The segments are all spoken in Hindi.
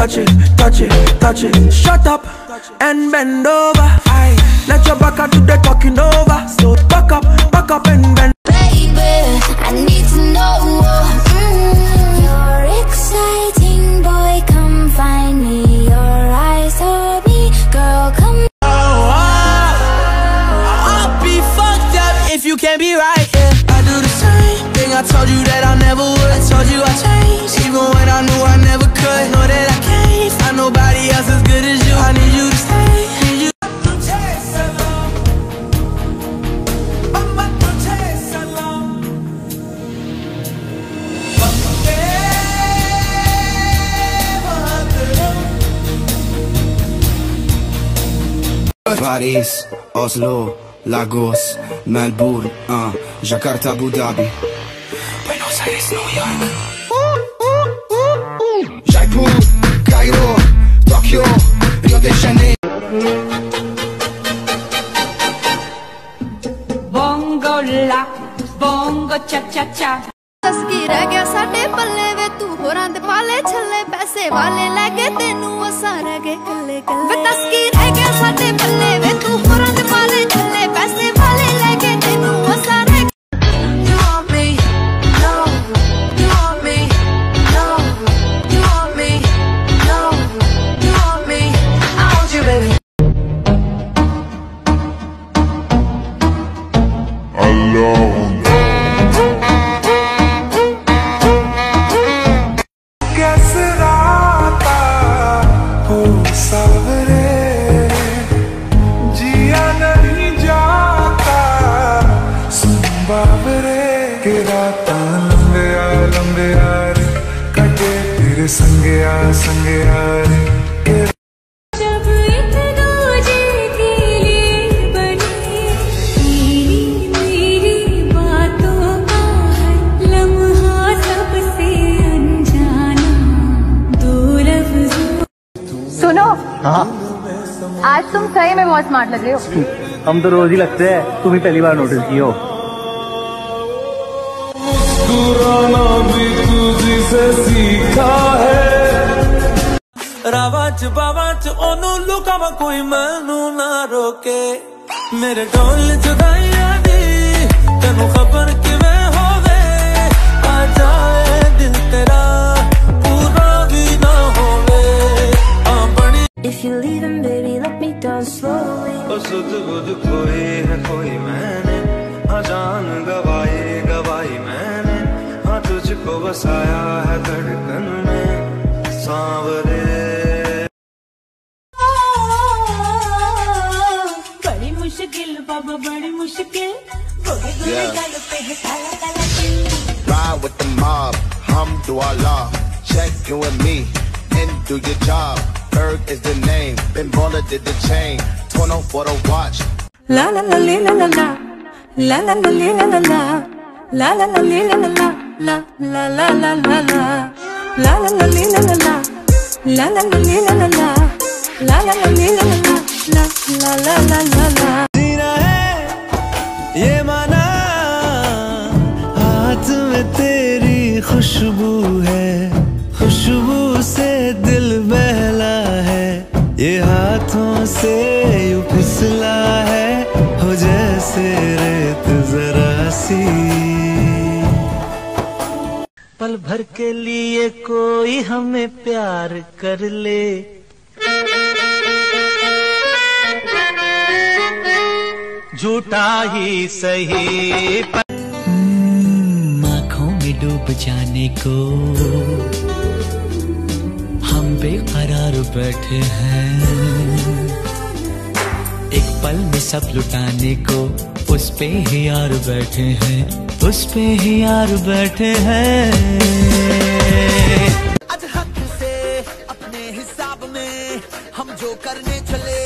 touch it, touch it, touch it, touch it. Shut up and bend over. Aye. Let your back out do the talking over. So back up, back up and bend. Baby, I need to know mm, You're exciting, boy, come find me Your eyes are me, girl, come I'll be fucked up if you can't be right. Yeah. I do the same thing. I told you that I never would. I told you I changed, Paris, Oslo, Lagos, Melbourne, uh, Jakarta, Abu Dhabi. Buenos Aires, New York. Jaipur, Cairo, Tokyo, Rio de Janeiro. bongo la bongo cha cha cha ਦੱਸ ਕੀ ਰਹਿ ਗਿਆ ਸਾਡੇ ਪੱਲੇ ਵੇ ਤੂੰ ਹੋਰਾਂ ਦੇ ਪਾਲੇ ਛੱਲੇ ਪੈਸੇ ਵਾਲੇ ਲੈ ਕੇ ਤੈਨੂੰ ਅਸਾਂ ਰਹਿ ਗਏ ਕੱਲੇ ਕੱਲੇ ਵੇ ਦੱਸ तेरे संगे आ संगे आ रे के जब एक दूजे के लिए बनी मेरी मेरी बातों का हर लम्हा सबसे अनजाना दो लफ्जों सुनो। हाँ। आज तुम सही में बहुत स्मार्ट लग रहे हो। हम तो रोज ही लगते हैं तुम ही पहली बार नोटिस की हो। से सीखा है ਰਾਵਾਂ ਚ ਬਾਵਾਂ ਚ ਉਹਨੂੰ ਲੁਕਾਵਾਂ ਕੋਈ ਮੈਨੂੰ ਨਾ ਰੋਕੇ ਮੇਰੇ ਢੋਲ ਜੁਦਾਈਆਂ ਦੀ ਤੈਨੂੰ ਖਬਰ ਕਿਵੇਂ ਹੋਵੇ ਆ ਜਾਏ ਦਿਲ ਤੇਰਾ ਪੂਰਾ ਵੀ ਨਾ ਹੋਵੇ ਆ ਬਣੀ If you leave him, baby, let me down slowly. सुध बुध तुझको बसाया है धड़कन में सांवरे बड़ी मुश्किल बाबा बड़ी मुश्किल गोरे गोरे गाल पे है काला काला तिल Ride with the mob, hum do Allah. Check you and me, and do your job. Berg is the name, Ben Baller did the chain. Torn off for the watch. La la la li, la la la La la la li, la la la La la la li, la la la La la la la la la La la la li, la la la La la la li, la la la La la la li, la la la La la la la la जीना है ये माना हाथ में तेरी खुशबू है भर के लिए कोई हमें प्यार कर ले। झूठा ही सही आँखों में डूब जाने को हम बेकरार बैठे हैं। एक पल में सब लुटाने को उस पे ही यार बैठे हैं। उस पे ही यार बैठे हैं। आज हक से अपने हिसाब में हम जो करने चले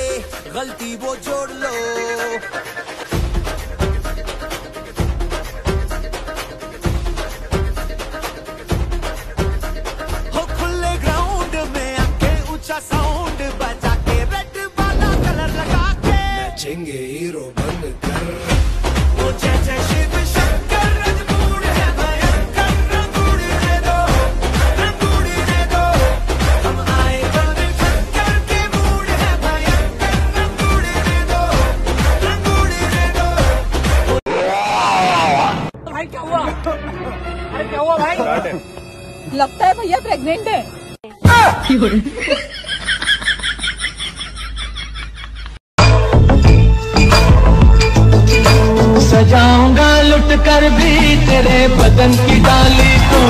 गलती वो जोड़ लो। हो खुले ग्राउंड में आके ऊँचा साउंड बजा के रेड वाला कलर लगा के। क्या हुआ भाई? लगता है भैया प्रेग्नेंट है। सजाऊँगा लुट कर भी तेरे बदन की डाली को।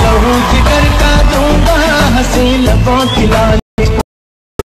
लहू जिगर का दूँगा हँसी लबों की